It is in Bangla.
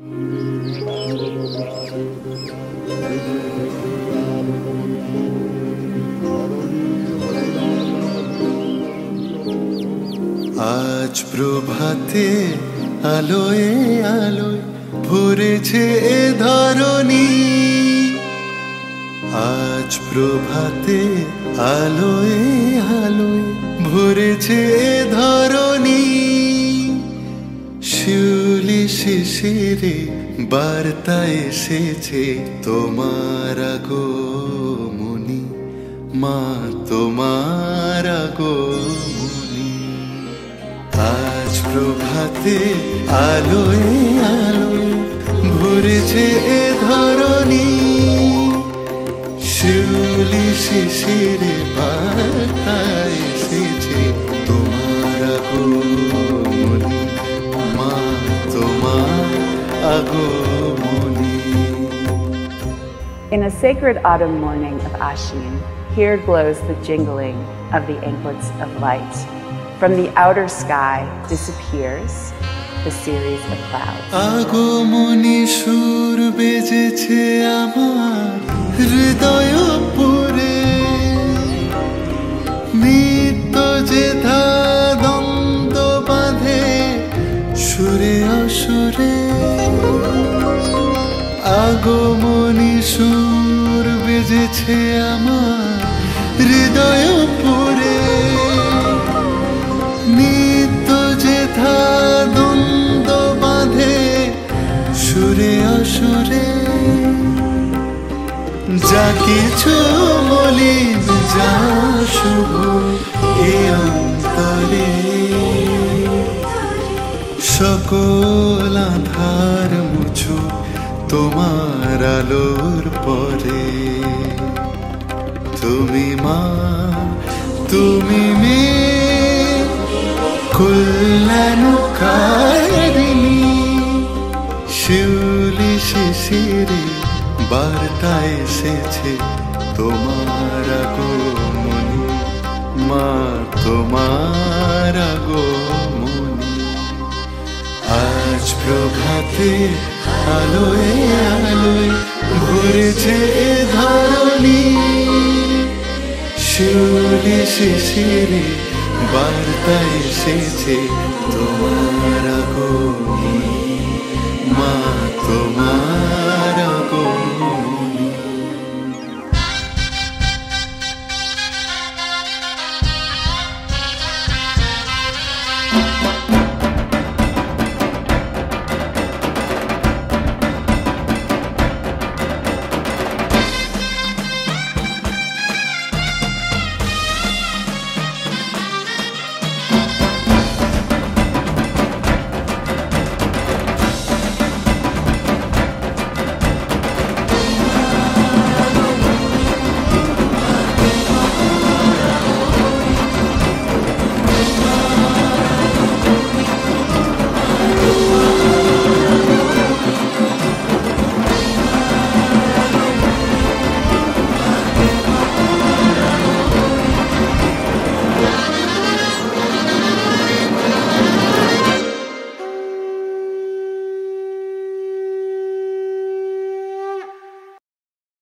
আজ প্রভাতে আলোয় আলোয় ভরেছে এ ধরণী। আজ প্রভাতে আলোয় আলোয় ভরেছে এ ধরণী। শিউলি শিশিরে, বার্তা এসেছে তোমার আগমনী। মা, তোমার আগমনী। আজ প্রভাতে, আলোয় আলোয় ভরেছে এ ধরণী। শিউলি শিশিরে, বার্তা এসেছে তোমার আগমনী। In a sacred autumn morning of Ashin, here glows the jingling of the anklets of light. From the outer sky disappears the series of clouds. আগমনী সুর বেজেছে আমার হৃদয় পুরে নিত্য যে দ্বন্দ্ব বাঁধে সুরে অসুরে আগমনী সুর বেজেছে আমার হৃদয় পুরে নিত্য যে দ্বন্দ্ব বাঁধে সুরে অসুরে। যা কিছু মলিন, যা শুভ এ অন্তরে। সকল আধার মুছো। তোমার আলোর পরে। তুমি মা, তুমি মেয়ে। কল্যাণকারিণী শিউলি শিশিরে বার্তা এসেছে তোমার আগমনী। মা, তোমার আগমনী। আজ প্রভাতে আলোয় আলোয় ভরেছে এ ধরণী। শিউলি শিশিরে বার্তা এসেছে তোমার আগমনী